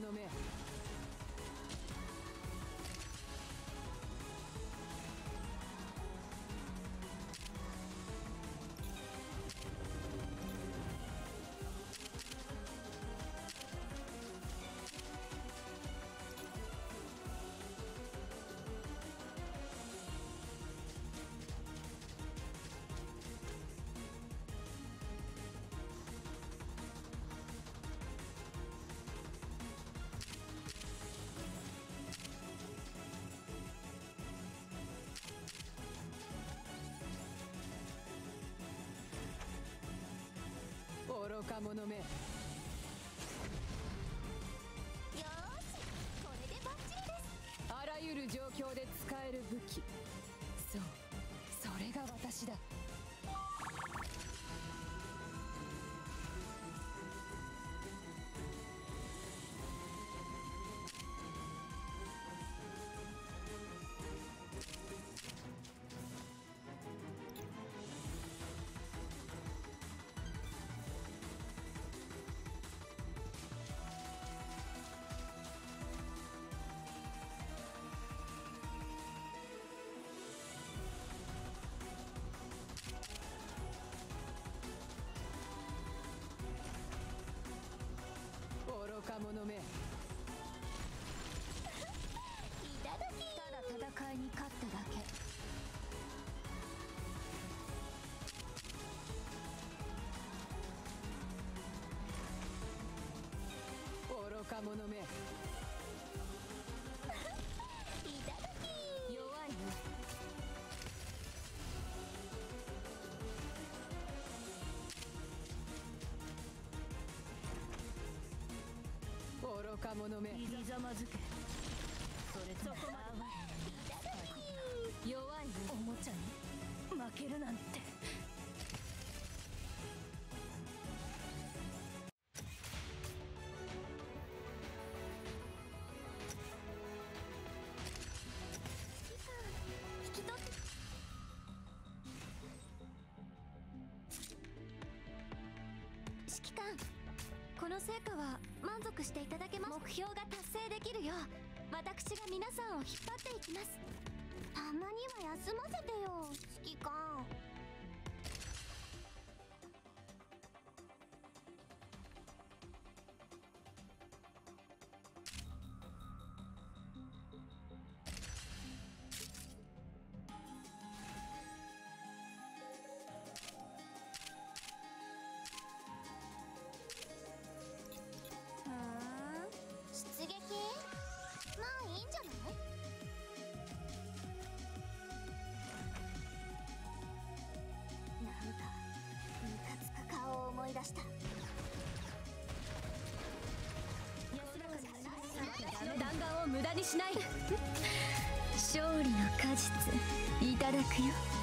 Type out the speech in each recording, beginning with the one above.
か愚か者め。よーしこれでバッチリです。あらゆる状況で使える武器。そうそれが私だ愚か者め。いただきただ戦いに勝っただけ。愚か者め愚か者め。ひざまずけ。それとも弱いなおもちゃに負けるなんて。この成果は？満足していただけます。目標が達成できるよう私が皆さんを引っ張っていきます。たまには休ませてよ出した。弾丸を無駄にしない。勝利の果実いただくよ。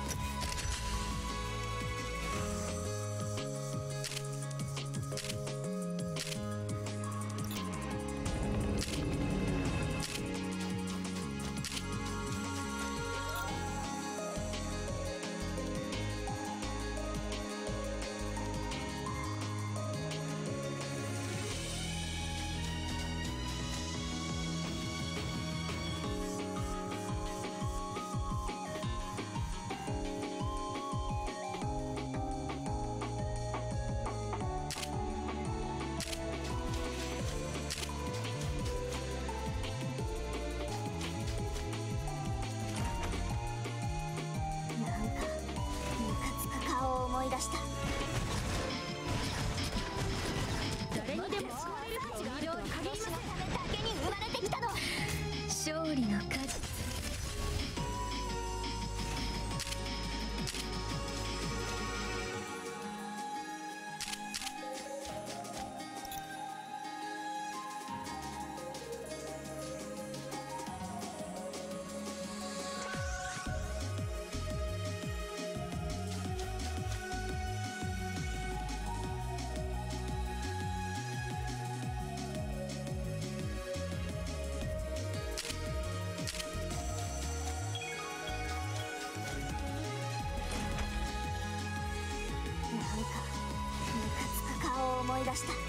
出した。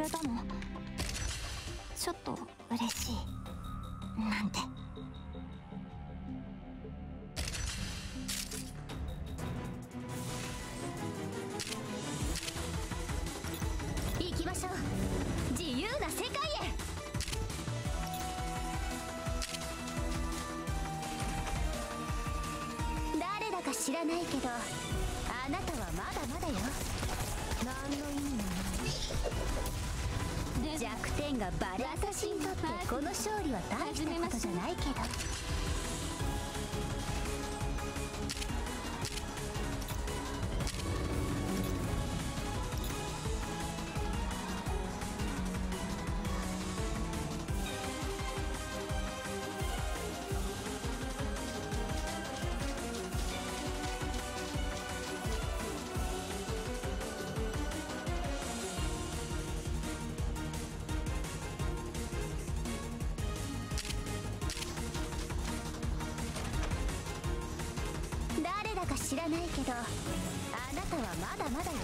れたの。ちょっと嬉しい。なんて。行きましょう。自由な世界へ。誰だか知らないけどこの勝利は大したことじゃないけど。知らないけどあなたはまだまだよ。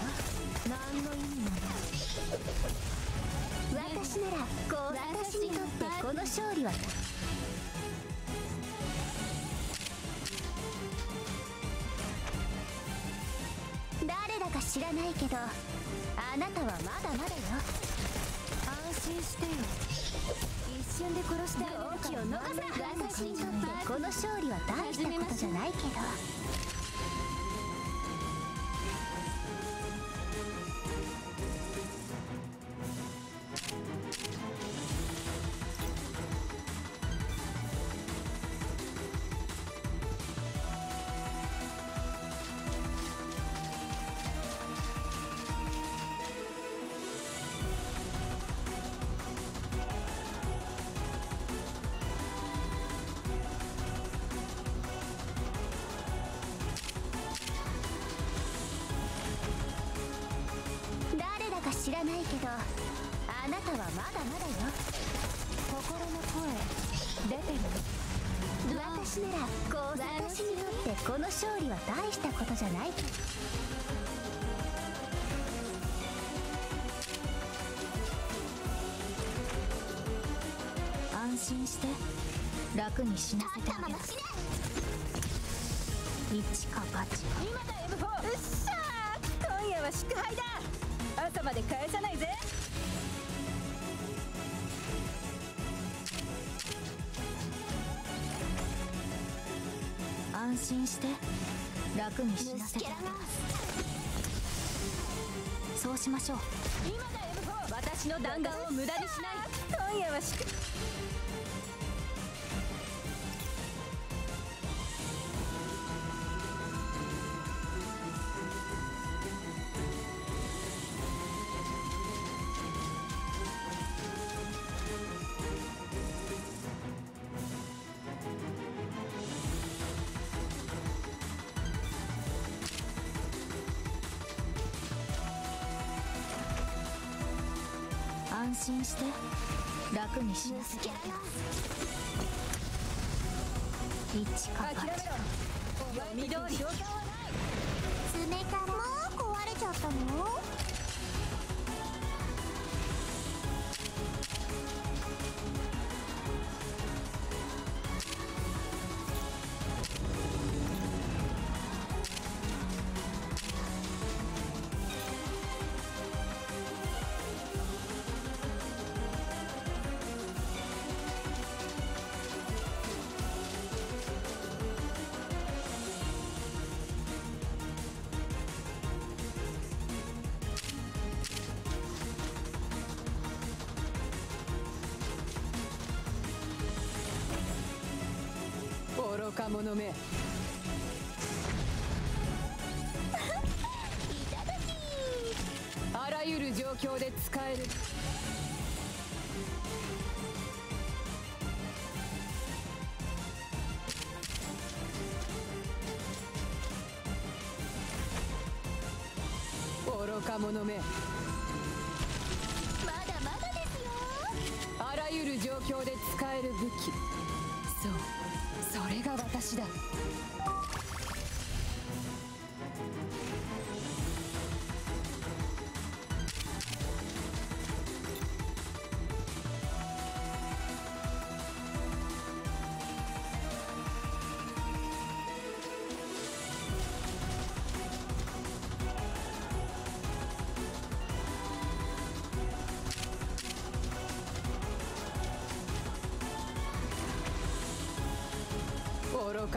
何の意味もない私ならこう私にとってこの勝利は。誰だか知らないけどあなたはまだまだよ。安心してよ。一瞬で殺した王気を逃さ私にとってこの勝利は大したことじゃないけどけどあなたはまだまだよ。心の声出てる。私ならこう私にとってこの勝利は大したことじゃない。安心して楽に死なせてあげます一か八か。今だ M4 うっしゃー。今夜は祝杯だ。朝まで返さないぜ。安心して。楽に死なせて。そうしましょう。今だ M4 私の弾丸を無駄にしない。今夜は祝心して。楽に死な一か八。見通り状況はない。爪からもう壊れちゃったの？者めいただきあら状況で使える。愚か者め。まだまだですよ。あらゆる状況で使える武器。そうそれが私だ。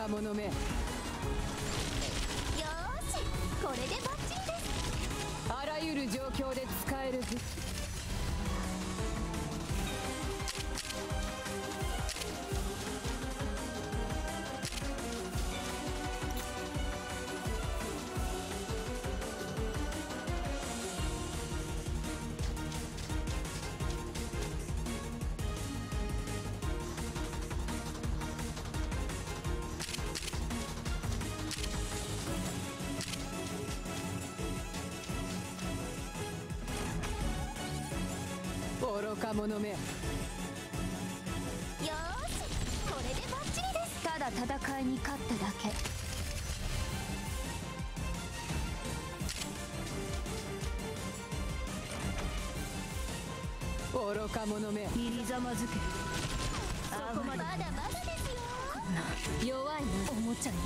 愚か者め。め。よーしこれでバッチリです。ただ戦いに勝っただけ。愚か者め。入りざまずけ。そこまで。まだまだですよ。弱いなおもちゃに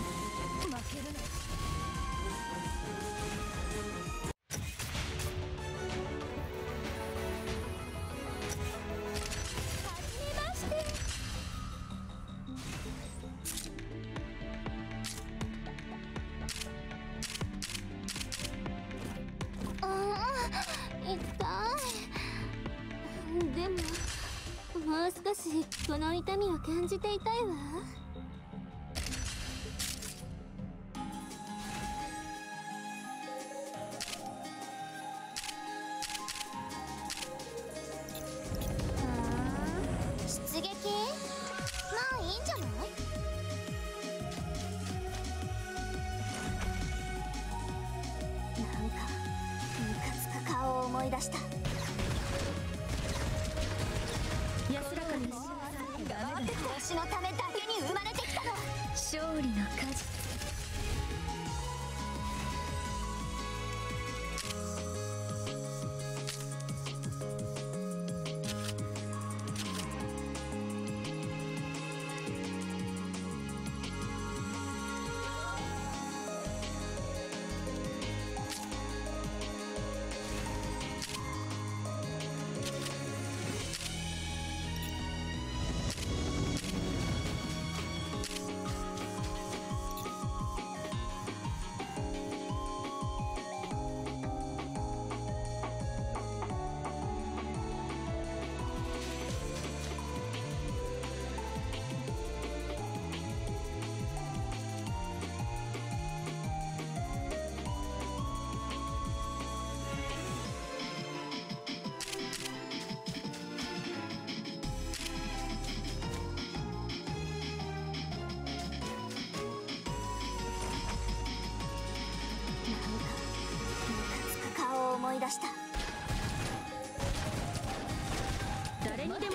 した。出した。誰にでも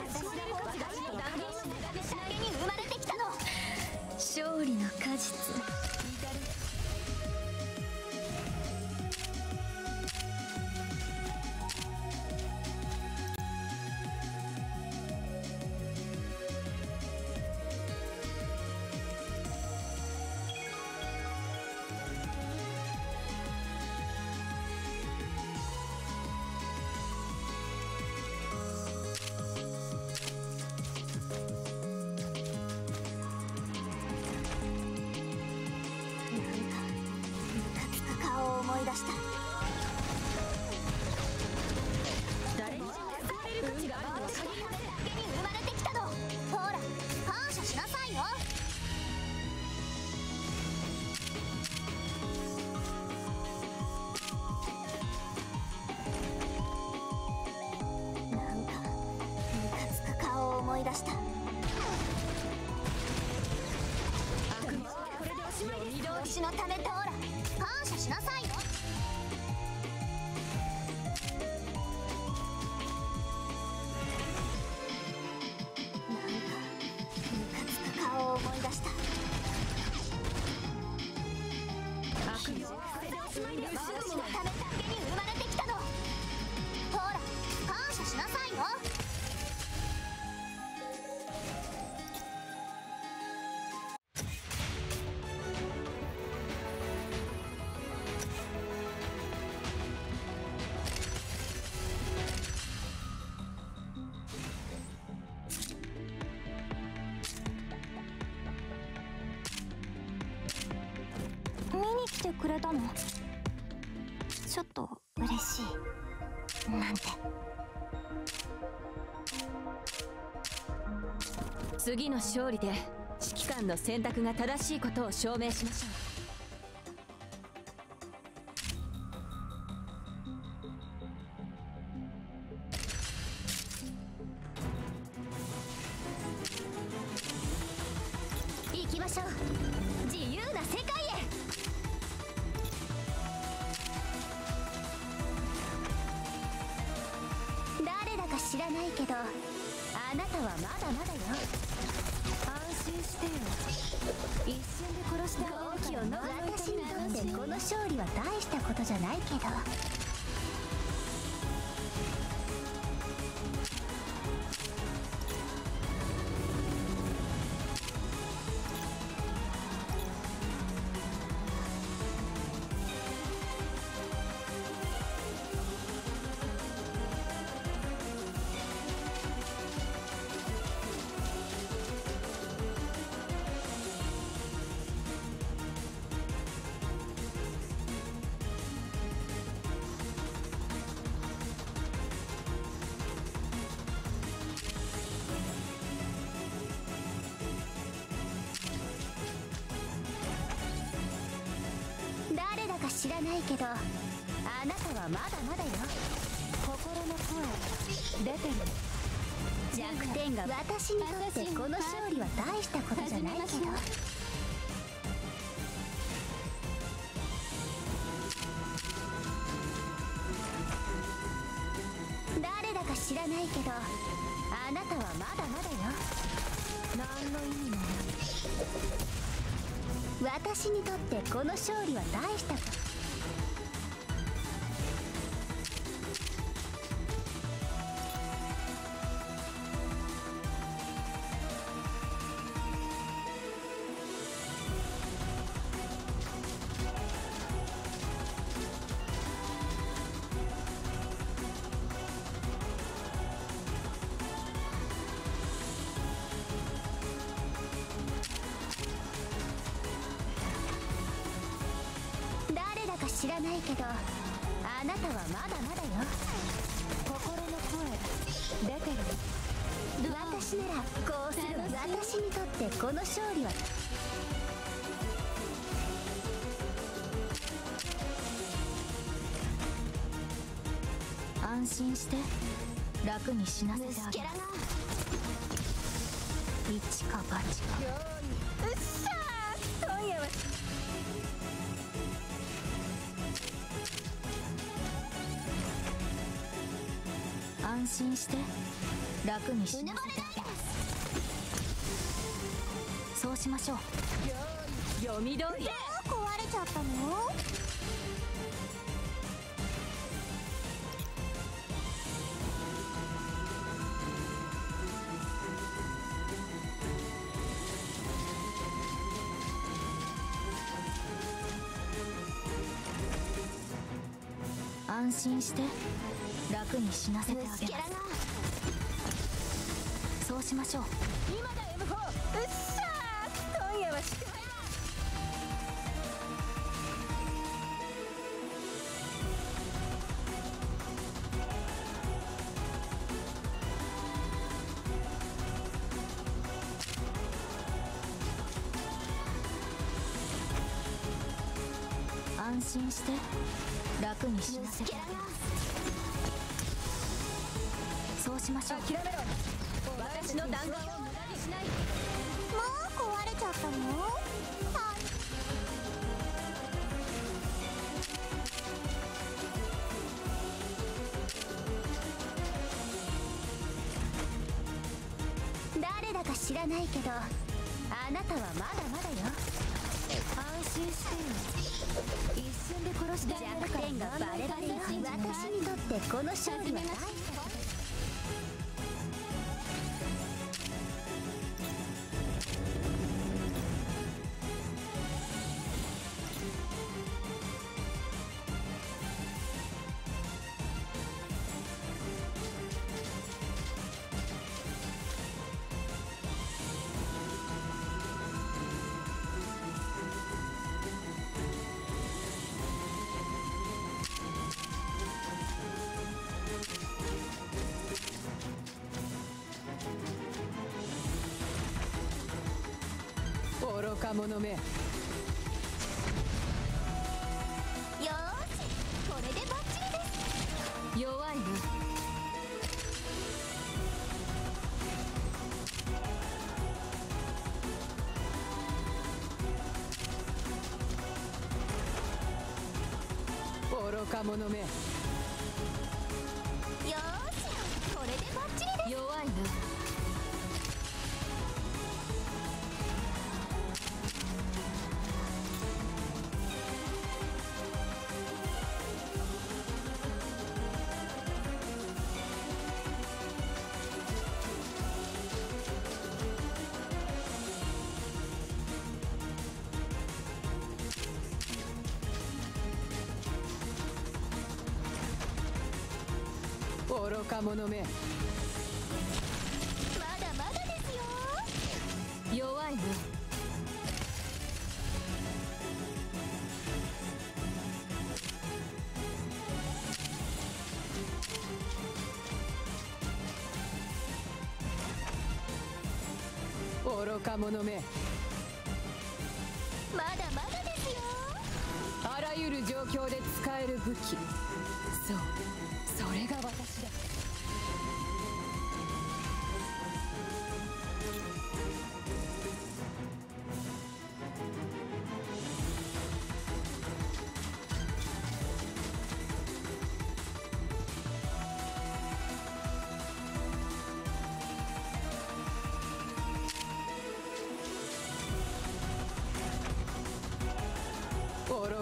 私のためとら感謝しなさい次の勝利で指揮官の選択が正しいことを証明しましょ行きましょう。自由な世界へ。誰だか知らないけどあなたはまだまだよ。心してよ一瞬で殺してあげるから何の私にとってこの勝利は大したことじゃないけど。ないけど誰だか知らないけどあなたはまだまだよ。何の意味もない。私にとってこの勝利は大したこと。死なせてあげる一か八かうっしゃー今夜は安心して楽に死なせてあげるそうしましょう。読み通り壊れちゃったの？心して。楽に死なせてあげますそうしましょう。今だ M4 うっしゃー今夜は祝杯安心して。に死なせてそうしましょう。諦めろ私の弾丸を無駄にしない。もう壊れちゃったの？誰だか知らないけどあなたはまだまだよ。集してよ一瞬で殺してやるから弱点がバレバレよ私にとってこの勝利は大事だ愚か者めよーしこれでバッチリです。弱いな。愚か者め。愚か者めまだまだですよ。弱いな。愚か者めまだまだですよ。あらゆる状況で使える武器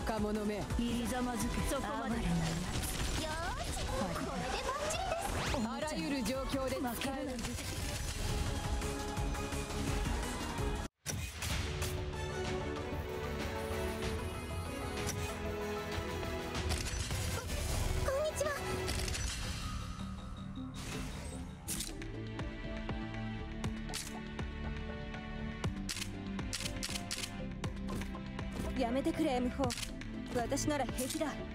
愚か者め。いざまずけそこまでよーしこれでバッチリですあらゆる状況で使える武器こんにちはやめてくれ M4 私なら平気だ。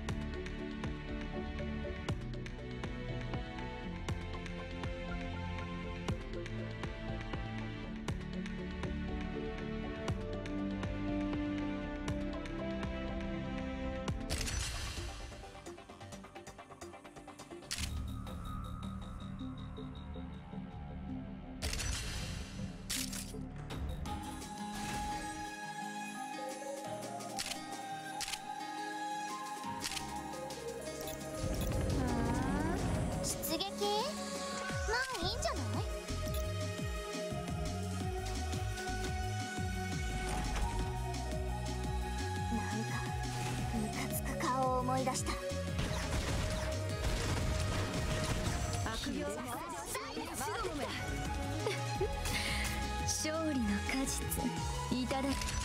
いただき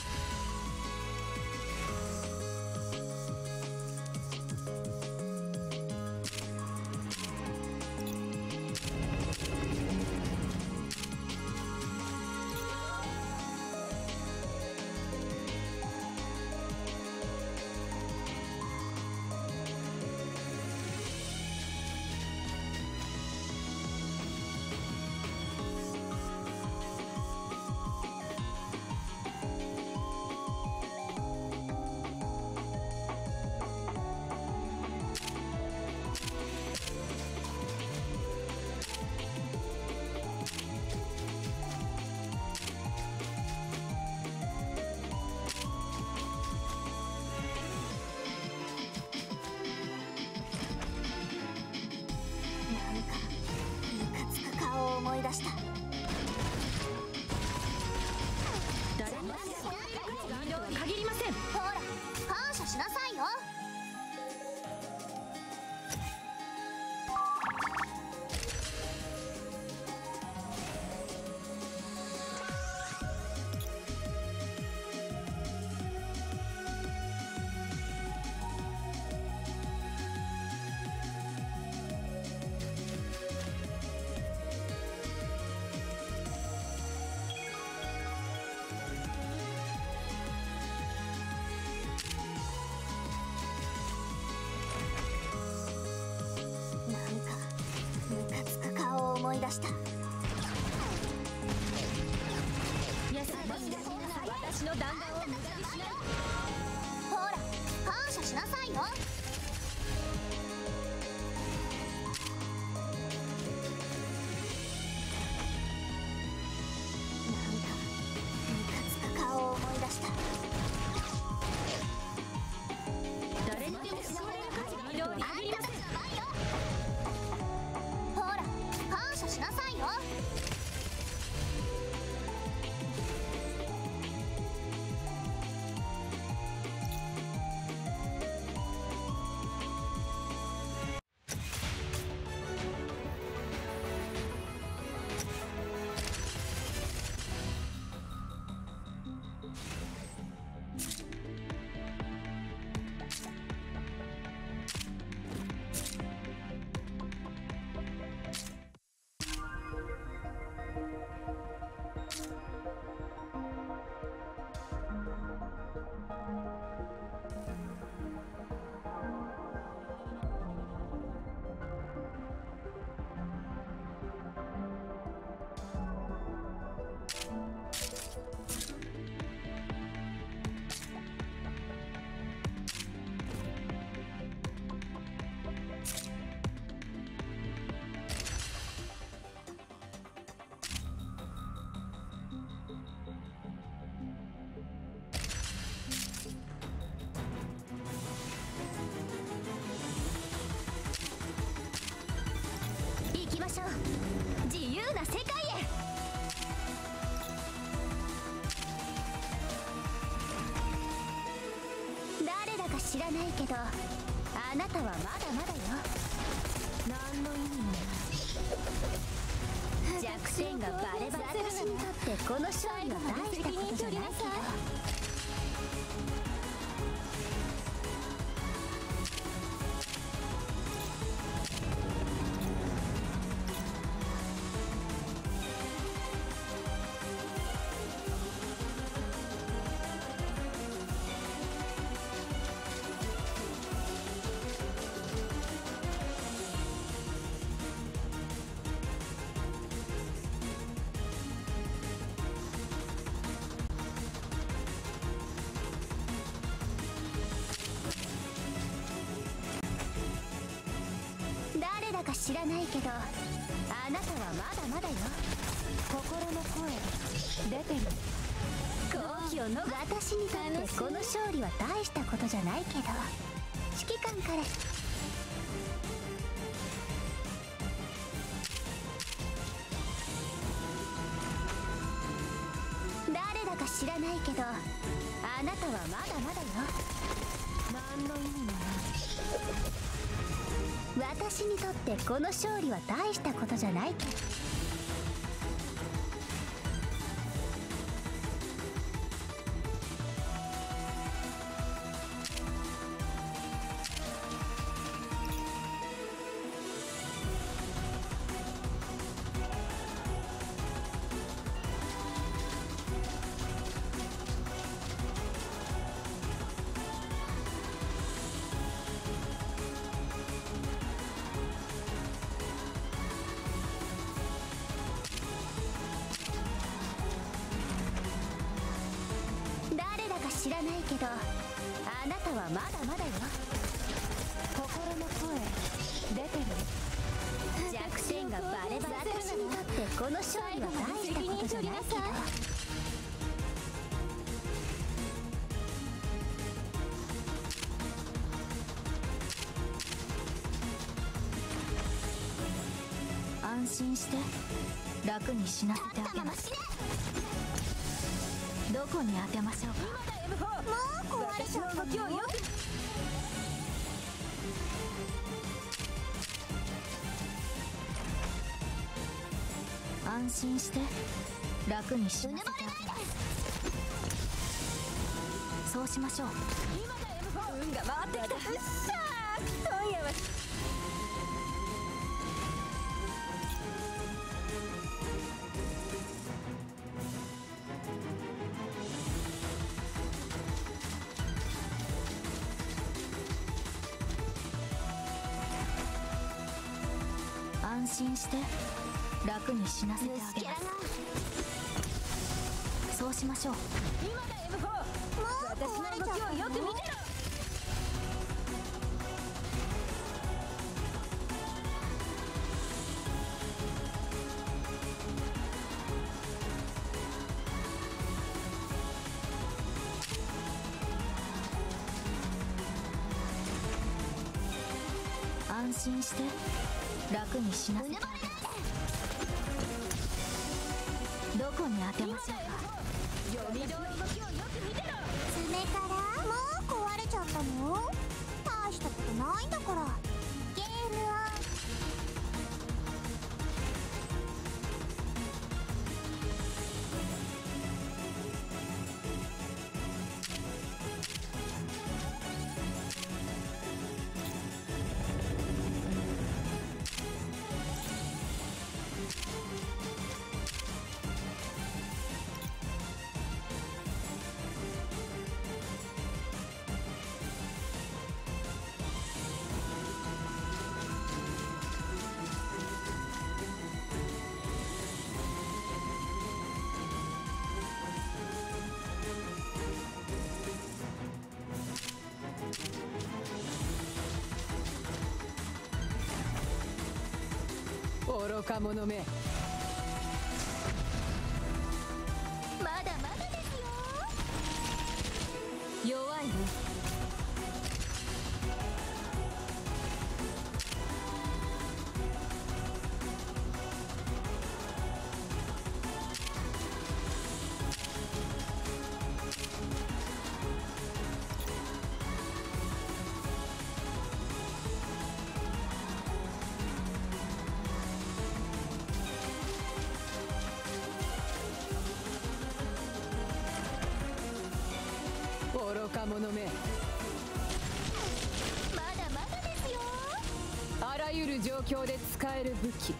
出した。出したしょう。自由な世界へ。誰だか知らないけどあなたはまだまだよ。何の意味も。弱点がバレバレ。私にとってこの勝利は大したことじゃないけど。ないけどあなたはまだまだよ。心の声出てる。好機をの私にとってこの勝利は大したことじゃないけど指揮官から。誰だか知らないけどあなたはまだまだよ。何の意味？私にとってこの勝利は大したことじゃないけど。心して。楽に死なせてあげますどこに当てましょうか？もう壊れちゃったのよ。安心して。楽に死なせてあげますそうしましょう。運が回ってきた心して楽に死なせてあげます。そうしましょう。今だ M4 もう私の動きをよく見てろ安心して楽に死なせどこに当てましょうか。読み通り動きをよく見てろ爪からもう壊れちゃったの。大したことないんだから若者め。愚か者め。まだまだですよ。あらゆる状況で使える武器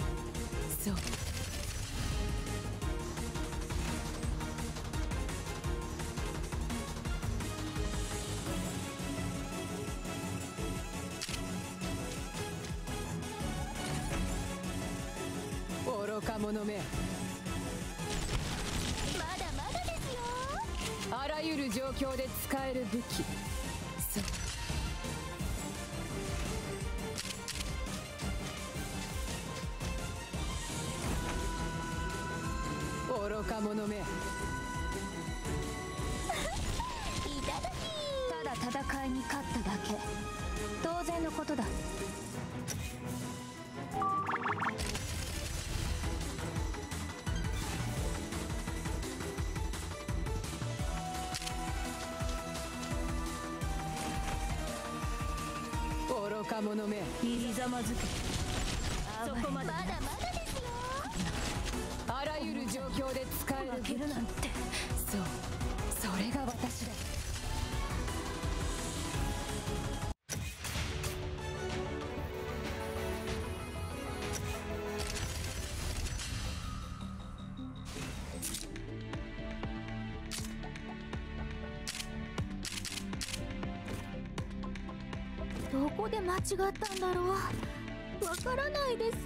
愚か者め入りざまずけそこまで。まだまだですよ。あらゆる状況で使える負けるなんて。そう。それが私違ったんだろう。わからないです。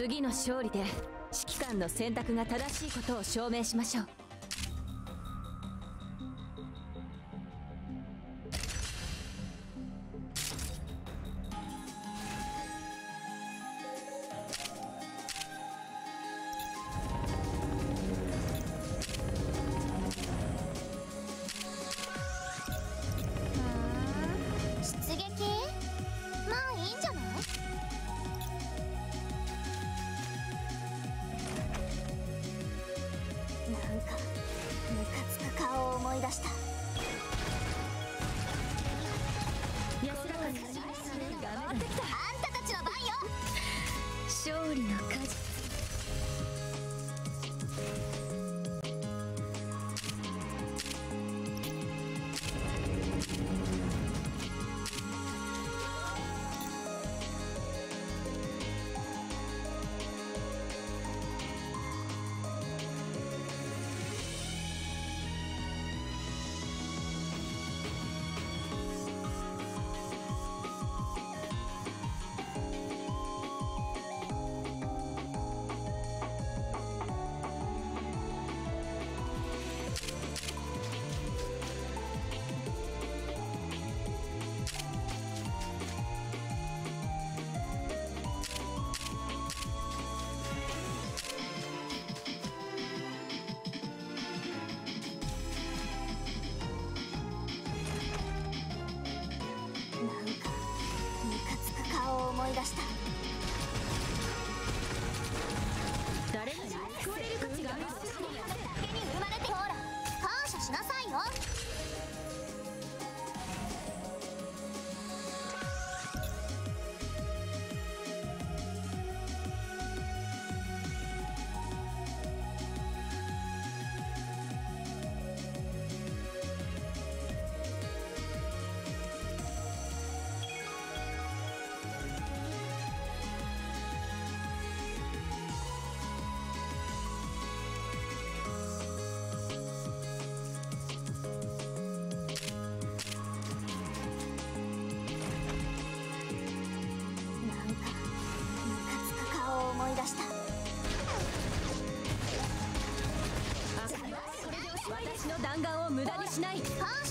次の勝利で指揮官の選択が正しいことを証明しましょう。しない